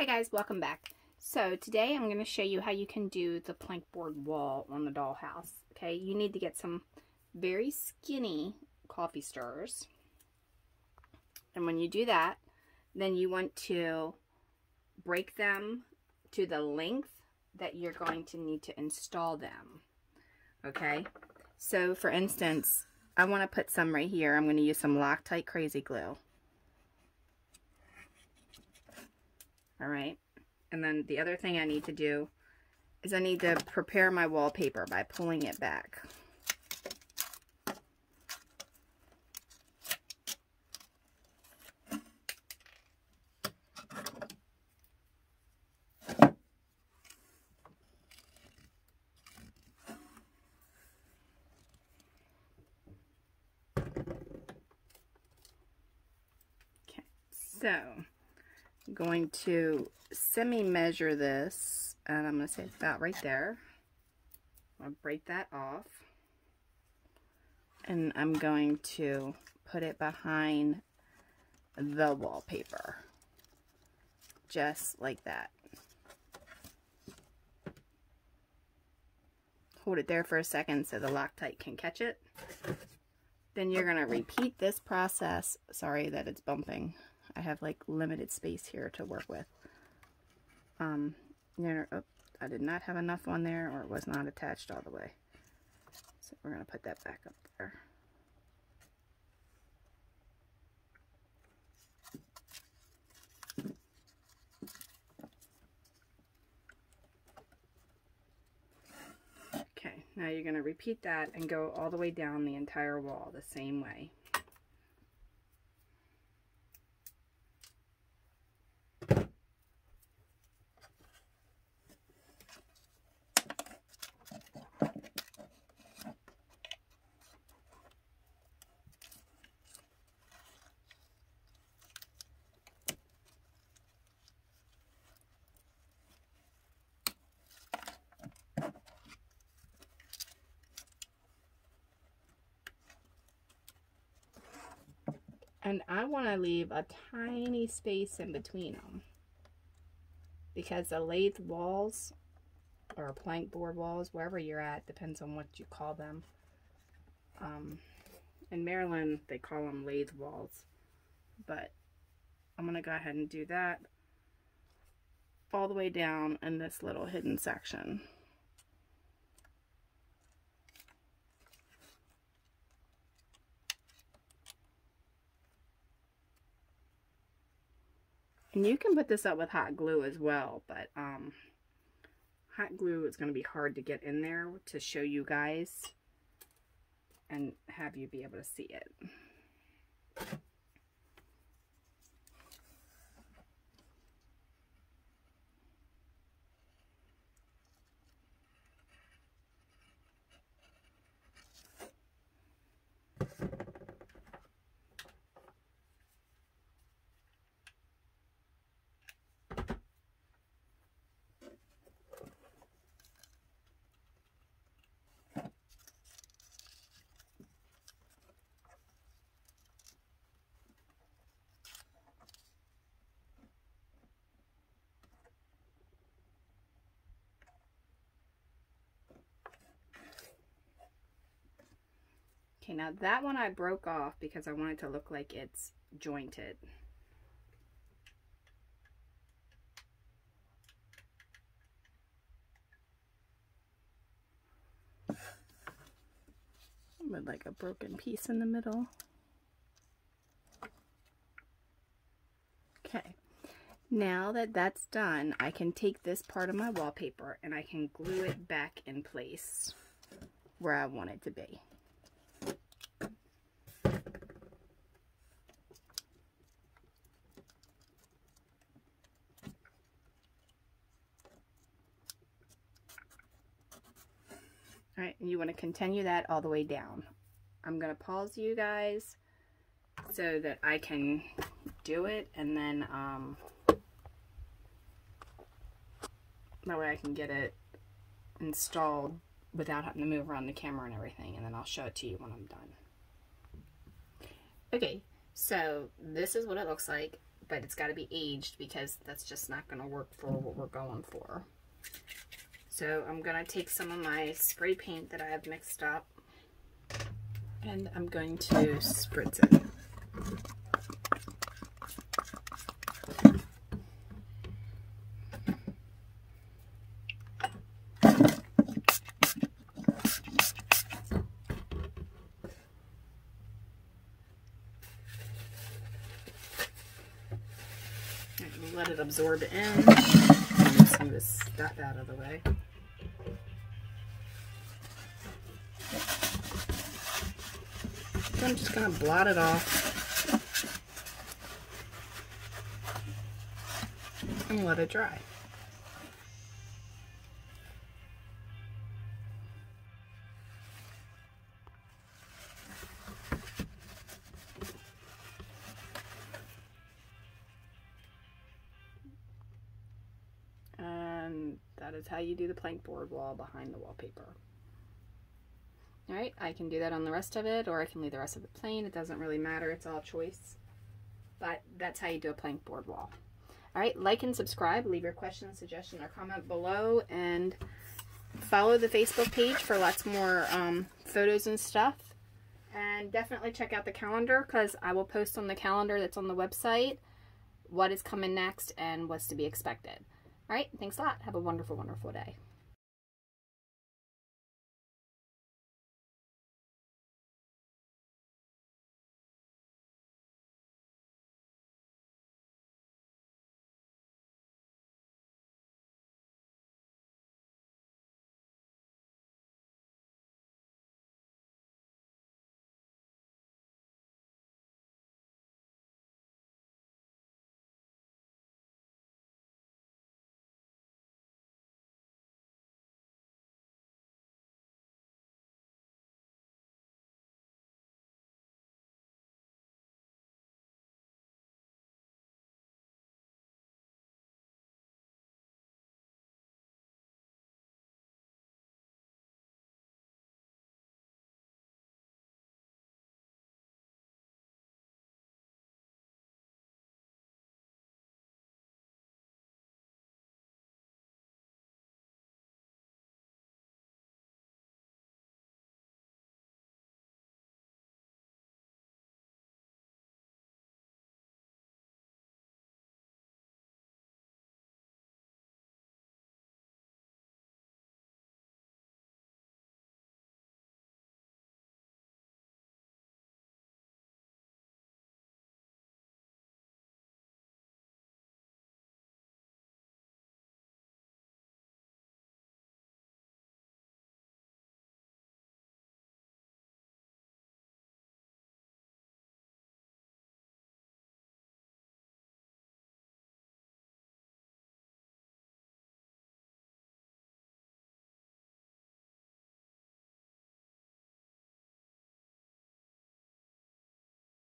Hi guys, welcome back. So today I'm going to show you how you can do the plank board wall on the dollhouse. Okay, you need to get some very skinny coffee stirrers. And when you do that, then you want to break them to the length that you're going to need to install them. Okay, so for instance, I want to put some right here. I'm going to use some Loctite Crazy Glue. All right. And then the other thing I need to do is I need to prepare my wallpaper by pulling it back. Okay, so going to semi-measure this, and I'm going to say it's about right there. I'll break that off. And I'm going to put it behind the wallpaper. Just like that. Hold it there for a second so the Loctite can catch it. Then you're going to repeat this process. Sorry that it's bumping. I have like limited space here to work with. Um, know, oh, I did not have enough on there or it was not attached all the way. So we're going to put that back up there. Okay, now you're going to repeat that and go all the way down the entire wall the same way. And I want to leave a tiny space in between them. Because the lathe walls, or plank board walls, wherever you're at, depends on what you call them. Um, in Maryland, they call them lathe walls. But I'm going to go ahead and do that all the way down in this little hidden section. And you can put this up with hot glue as well, but um, hot glue is going to be hard to get in there to show you guys and have you be able to see it. Okay, now that one I broke off because I want it to look like it's jointed. With like a broken piece in the middle. Okay, now that that's done, I can take this part of my wallpaper and I can glue it back in place where I want it to be. Right, and you want to continue that all the way down. I'm going to pause you guys so that I can do it and then um, that way I can get it installed without having to move around the camera and everything and then I'll show it to you when I'm done. Okay, so this is what it looks like but it's got to be aged because that's just not going to work for what we're going for. So I'm going to take some of my spray paint that I have mixed up and I'm going to spritz it. let it absorb in. Move this stuff out of the way. So I'm just going to blot it off. And let it dry. And that is how you do the plank board wall behind the wallpaper. Alright, I can do that on the rest of it, or I can leave the rest of it plain. It doesn't really matter. It's all choice. But that's how you do a plank board wall. Alright, like and subscribe. Leave your question, suggestion, or comment below. And follow the Facebook page for lots more um, photos and stuff. And definitely check out the calendar because I will post on the calendar that's on the website what is coming next and what's to be expected. All right, thanks a lot. Have a wonderful, wonderful day.